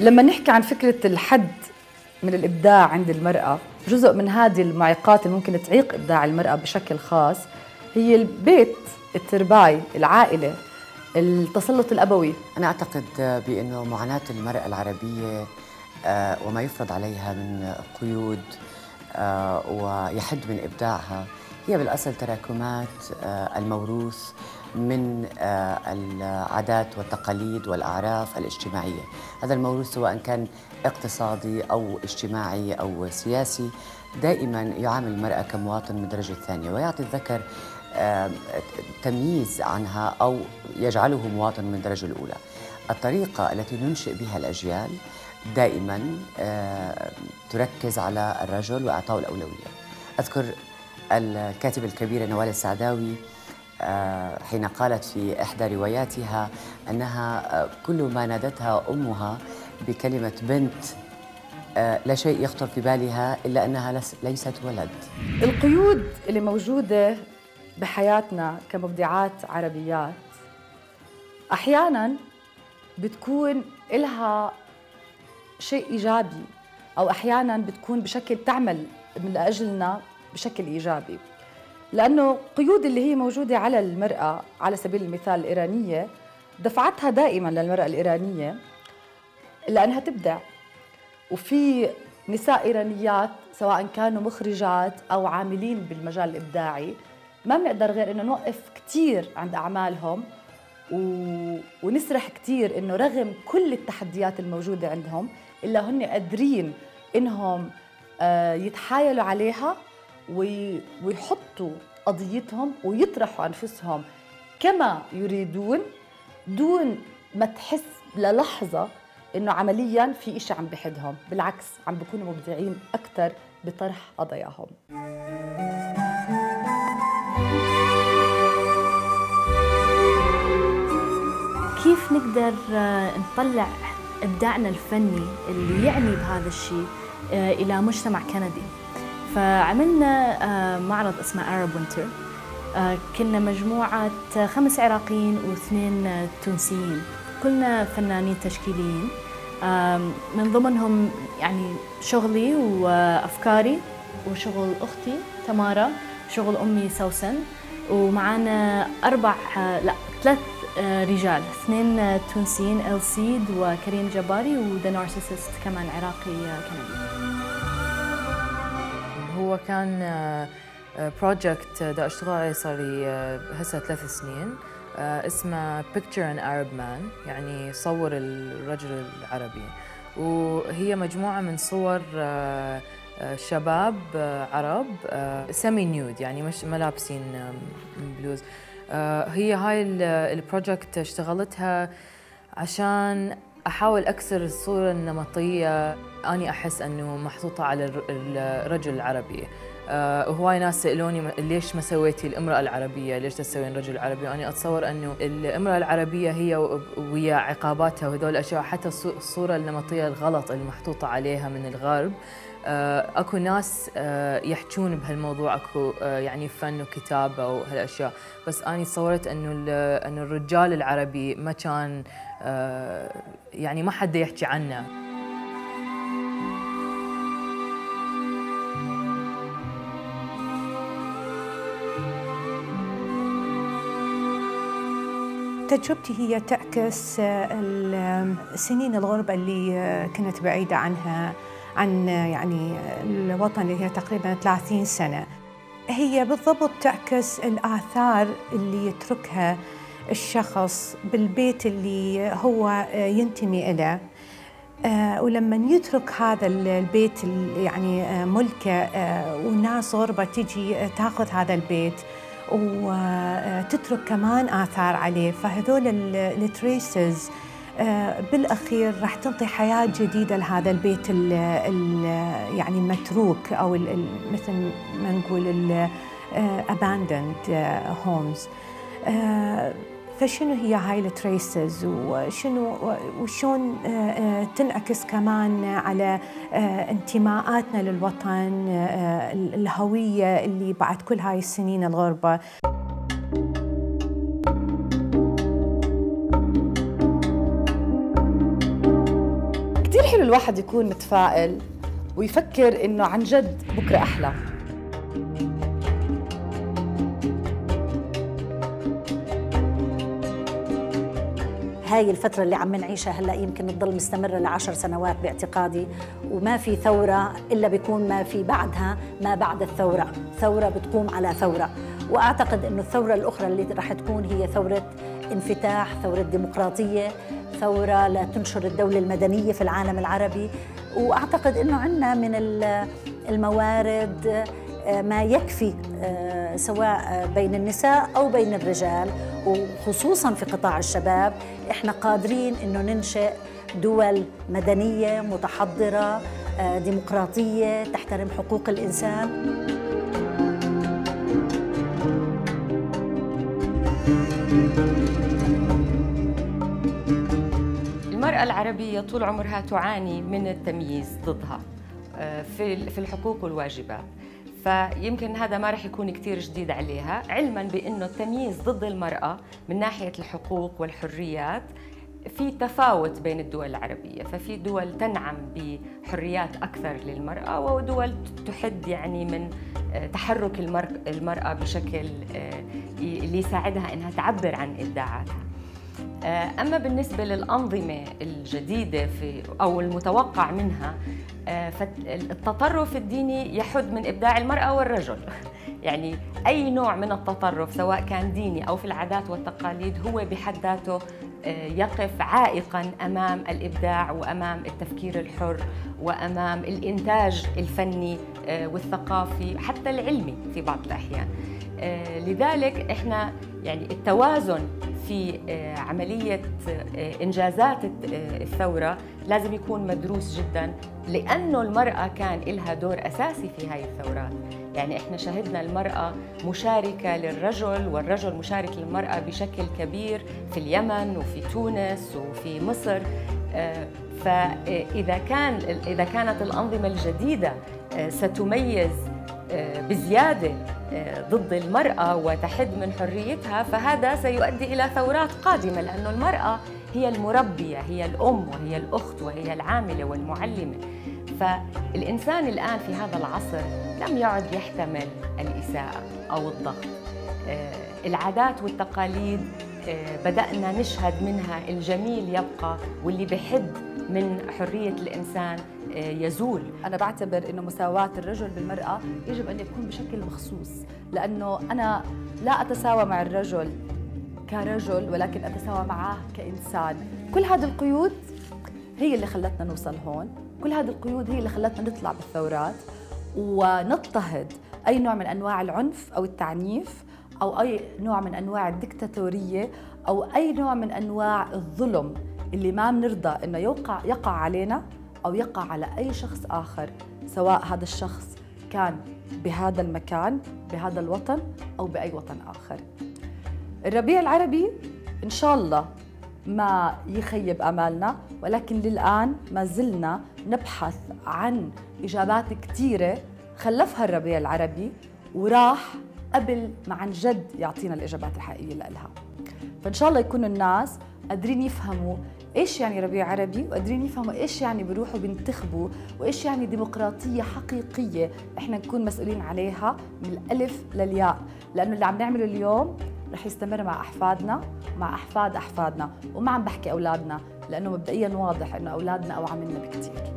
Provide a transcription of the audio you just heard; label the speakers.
Speaker 1: لما نحكي عن فكرة الحد من الإبداع عند المرأة جزء من هذه المعيقات اللي ممكن تعيق إبداع المرأة بشكل خاص هي البيت الترباي العائلة التسلط الأبوي.
Speaker 2: أنا أعتقد بأنه معاناة المرأة العربية آه، وما يفرض عليها من قيود آه، ويحد من إبداعها هي بالأصل تراكمات آه، الموروث من العادات والتقاليد والأعراف الاجتماعية. هذا الموروث سواء كان اقتصادي أو اجتماعي أو سياسي دائما يعامل المرأة كمواطن من الدرجة الثانية ويعطي الذكر تمييز عنها أو يجعله مواطن من الدرجة الأولى. الطريقة التي ننشئ بها الأجيال دائما تركز على الرجل وإعطائه الأولوية. أذكر الكاتبة الكبيرة نوال السعداوي حين قالت في إحدى رواياتها أنها كل ما نادتها أمها بكلمة بنت لا شيء يخطر في بالها إلا أنها ليست ولد.
Speaker 1: القيود اللي موجودة بحياتنا كمبدعات عربيات أحيانا بتكون إلها شيء إيجابي أو أحيانا بتكون بشكل تعمل من اجلنا بشكل إيجابي. لأنه قيود اللي هي موجودة على المرأة على سبيل المثال الإيرانية دفعتها دائما للمرأة الإيرانية لأنها تبدع وفي نساء إيرانيات سواء كانوا مخرجات أو عاملين بالمجال الإبداعي ما بنقدر غير إنه نوقف كثير عند أعمالهم و... ونسرح كثير إنه رغم كل التحديات الموجودة عندهم إلا هن قادرين إنهم آه، يتحايلوا عليها. ويحطوا قضيتهم ويطرحوا أنفسهم كما يريدون دون ما تحس للحظة إنه عمليا في شيء عم بحدهم. بالعكس عم بيكونوا مبدعين أكثر بطرح قضاياهم.
Speaker 3: كيف نقدر آه، نطلع إبداعنا الفني اللي يعني بهذا الشيء آه، إلى مجتمع كندي؟ فعملنا آه، معرض اسمه Arab Winter. كنا مجموعة خمس عراقيين واثنين تونسيين. كلنا فنانين تشكيليين. من ضمنهم يعني شغلي وأفكاري وشغل أختي تمارا شغل أمي سوسن ومعانا أربع لا ثلاث آه، رجال. اثنين آه، تونسيين السيد وكريم جباري وذا كمان عراقي آه، كندي
Speaker 4: هو كان بروجكت دا أشتغل عليه صار لي هسه ثلاث سنين. اسمه Picture an Arab Man يعني صور الرجل العربي. وهي مجموعة من صور شباب عرب semi nude يعني مش ملابسين بلوز. آه، هي هاي ال project اشتغلتها عشان أحاول أكسر الصورة النمطية. أني أحس أنه محطوطة على الرجل العربي. آه، وهواي ناس سألوني ليش ما سويتي الإمرأة العربية؟ ليش تسوين رجل عربي؟ وأنا أتصور أنه الإمرأة العربية هي ويا عقاباتها وهذول الأشياء حتى الصورة النمطية الغلط المحطوطه عليها من الغرب. آه، أكو ناس آه، يحجون بهالموضوع أكو آه، يعني فن وكتابة وهالأشياء. بس أني تصورت أنه أنه الرجال العربي ما كان يعني ما حدا يحكي عنه.
Speaker 5: تجربتي هي تعكس سنين الغربة اللي كنت بعيدة عنها عن يعني الوطن اللي هي تقريبا 30 سنة. هي بالضبط تعكس الآثار اللي يتركها الشخص بالبيت اللي هو ينتمي إليه آه ولما يترك هذا البيت يعني آه ملكه آه وناس غربة تجي تأخذ هذا البيت وتترك كمان آثار عليه. فهذول ال traces آه، بالأخير راح تعطي حياة جديدة لهذا البيت ال ال يعني المتروك أو ال مثل ما نقول abandoned homes. فشنو هي هاي ال traces؟ وشنو وشون تنعكس كمان على انتماءاتنا للوطن الهوية اللي بعد كل هاي السنين الغربة.
Speaker 1: الواحد يكون متفائل ويفكر إنه عن جد بكرة أحلى.
Speaker 6: هاي الفترة اللي عم نعيشها هلأ يمكن تضل مستمرة لعشر سنوات باعتقادي. وما في ثورة إلا بيكون ما في بعدها ما بعد الثورة. ثورة بتقوم على ثورة. وأعتقد أنه الثورة الأخرى اللي رح تكون هي ثورة انفتاح ثورة ديمقراطية ثورة لتنشر الدولة المدنية في العالم العربي. وأعتقد أنه عندنا من الموارد ما يكفي آه، سواء بين النساء أو بين الرجال وخصوصا في قطاع الشباب إحنا قادرين إنه ننشئ دول مدنية متحضرة آه، ديمقراطية تحترم حقوق الإنسان.
Speaker 7: المرأة العربية طول عمرها تعاني من التمييز ضدها في في الحقوق والواجبات فيمكن هذا ما رح يكون كثير جديد عليها علما بأنه التمييز ضد المرأة من ناحية الحقوق والحريات في تفاوت بين الدول العربية. ففي دول تنعم بحريات أكثر للمرأة ودول تحد يعني من آه، تحرك المرأة بشكل آه، اللي يساعدها إنها تعبر عن إبداعاتها. آه، أما بالنسبة للأنظمة الجديدة في أو المتوقع منها آه، فالتطرف الديني يحد من إبداع المرأة والرجل. يعني أي نوع من التطرف سواء كان ديني أو في العادات والتقاليد هو بحد ذاته آه، يقف عائقا أمام الإبداع وأمام التفكير الحر وأمام الإنتاج الفني والثقافي حتى العلمي في بعض الأحيان. لذلك إحنا يعني التوازن في آه، عملية آه، إنجازات آه، الثورة لازم يكون مدروس جدا لأنه المرأة كان لها دور أساسي في هاي الثورات يعني إحنا شهدنا المرأة مشاركة للرجل والرجل مشارك للمرأة بشكل كبير في اليمن وفي تونس وفي مصر. فإذا كان إذا كانت الأنظمة الجديدة ستميز بزيادة ضد المرأة وتحد من حريتها فهذا سيؤدي إلى ثورات قادمة لأن المرأة هي المربية هي الأم وهي الأخت وهي العاملة والمعلمة. فالإنسان الآن في هذا العصر لم يعد يحتمل الإساءة أو الضغط. آه، العادات والتقاليد بدأنا نشهد منها الجميل يبقى واللي بحد من حرية الإنسان آه، يزول.
Speaker 1: أنا بعتبر أنه مساواة الرجل بالمرأة يجب أن يكون بشكل مخصوص لأنه أنا لا أتساوى مع الرجل كرجل ولكن أتساوى معه كإنسان. كل هذه القيود هي اللي خلتنا نوصل هون. كل هذه القيود هي اللي خلتنا نطلع بالثورات. ونضطهد أي نوع من أنواع العنف أو التعنيف أو أي نوع من أنواع الدكتاتورية أو أي نوع من أنواع الظلم اللي ما بنرضى إنه يوقع يقع علينا أو يقع على أي شخص آخر سواء هذا الشخص كان بهذا المكان بهذا الوطن أو بأي وطن آخر. الربيع العربي إن شاء الله ما يخيب آمالنا ولكن للآن ما زلنا نبحث عن إجابات كثيره خلفها الربيع العربي وراح قبل ما عن جد يعطينا الإجابات الحقيقية لها فإن شاء الله يكونوا الناس قادرين يفهموا إيش يعني ربيع عربي وقادرين يفهموا إيش يعني بيروحوا بينتخبوا وإيش يعني ديمقراطية حقيقية إحنا نكون مسؤولين عليها من الألف للياء. لأنه اللي عم نعمله اليوم رح يستمر مع أحفادنا مع أحفاد أحفادنا وما عم بحكي أولادنا لأنه مبدئيا واضح إنه أولادنا أوعى منا بكثير